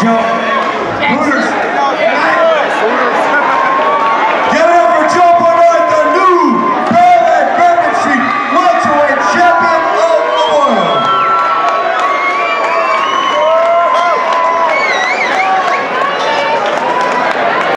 Joe. Hooters